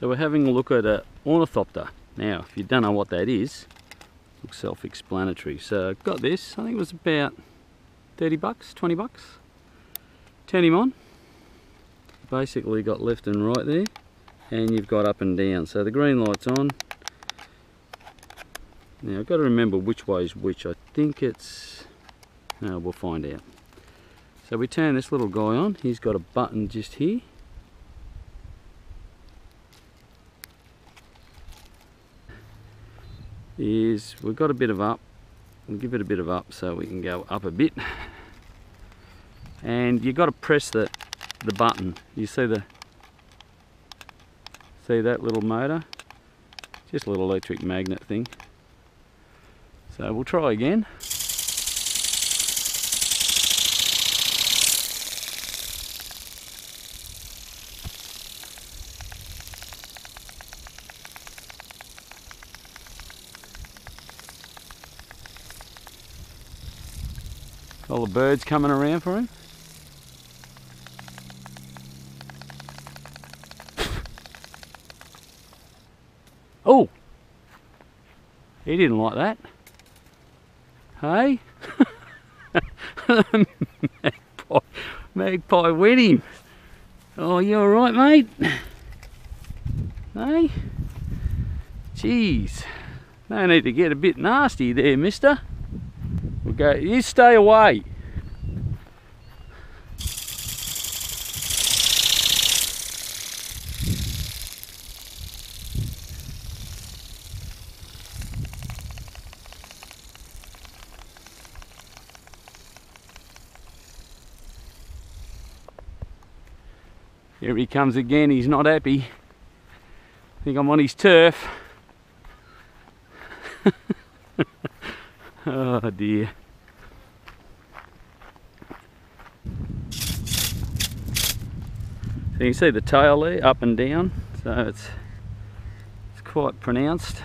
So we're having a look at an ornithopter. Now, if you don't know what that is, looks self-explanatory. So I've got this, I think it was about 30 bucks, 20 bucks. Turn him on. Basically got left and right there. And you've got up and down. So the green light's on. Now I've got to remember which way is which. I think it's... No, we'll find out. So we turn this little guy on. He's got a button just here. Is we've got a bit of up. We'll give it a bit of up so we can go up a bit. And you've got to press the the button. You see the see that little motor? Just a little electric magnet thing. So we'll try again All the birds coming around for him. Oh! He didn't like that. Hey? magpie, magpie wet him. Oh, you alright, mate? Hey? Jeez. No need to get a bit nasty there, mister. Go, you stay away. Here he comes again, he's not happy. I think I'm on his turf. oh dear. So you can see the tail there, up and down, so it's, it's quite pronounced.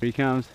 Here he comes.